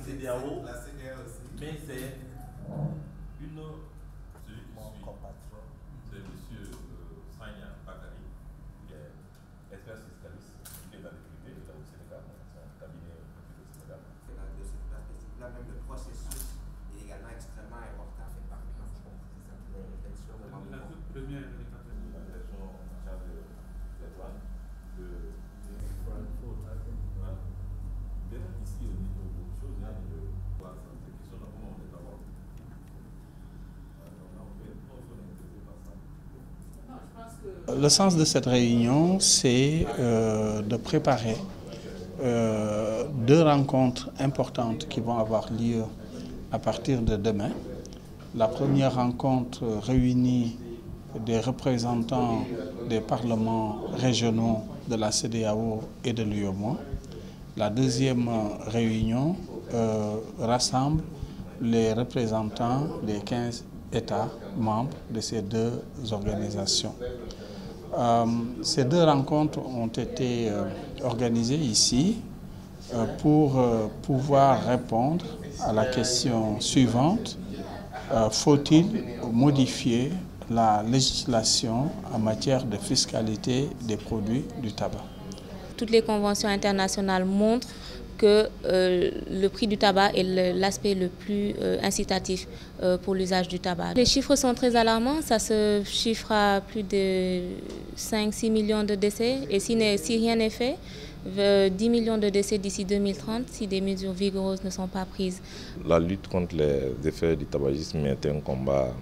CDAO, La CDAO aussi. mais c'est une. Celui qui Mon suit, compatriote. c'est M. Sanya Bakari, qui est expert fiscaliste, qui est dans le privé, il est au Sénégal, c'est un cabinet au Sénégal. Et dans- De cette perspective-là, même le processus est également extrêmement important, fait partie de l'intention de La l'environnement. toute première indicateur. La direction en charge de- des douanes, de. Voilà. Déjà ici, au niveau de choses, il y a une. Voilà, ces questions-là, comment on les aborde Alors, là, on fait- on fait intéressé par ça. Le sens de cette réunion, c'est euh, de préparer euh, deux rencontres importantes qui vont avoir lieu à partir de demain. La première rencontre réunit des représentants des parlements régionaux de la CDAO et de l'UEMOA. La deuxième réunion euh, rassemble les représentants des 15 États membres de ces deux organisations. Euh, ces deux rencontres ont été euh, organisées ici euh, pour euh, pouvoir répondre à la question suivante. Faut-il modifier la législation en matière de fiscalité des produits du tabac? Toutes les conventions internationales montrent que euh, le prix du tabac est l'aspect le plus euh, incitatif euh, pour l'usage du tabac. Les chiffres sont très alarmants, ça se chiffre à plus de 5-6 millions de décès et si, si rien n'est fait, euh, 10 millions de décès d'ici 2030 si des mesures vigoureuses ne sont pas prises. La lutte contre les effets du tabagisme est un combat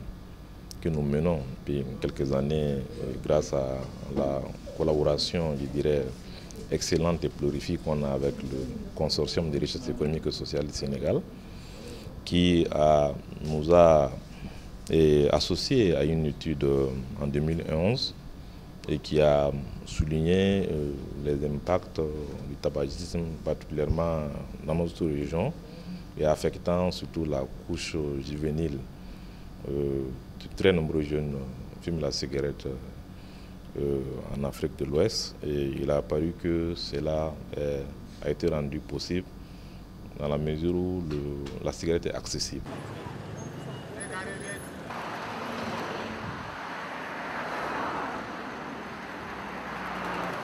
que nous menons depuis quelques années grâce à la collaboration, je dirais, excellente et plurifique qu'on a avec le consortium des richesses économiques et sociales du Sénégal, qui nous a associés à une étude euh, en 2011 et qui a souligné euh, les impacts euh, du tabagisme, particulièrement dans notre région, et affectant surtout la couche juvénile. De très nombreux jeunes fument la cigarette en Afrique de l'Ouest et il a apparu que cela euh, a été rendu possible dans la mesure où le- la cigarette est accessible.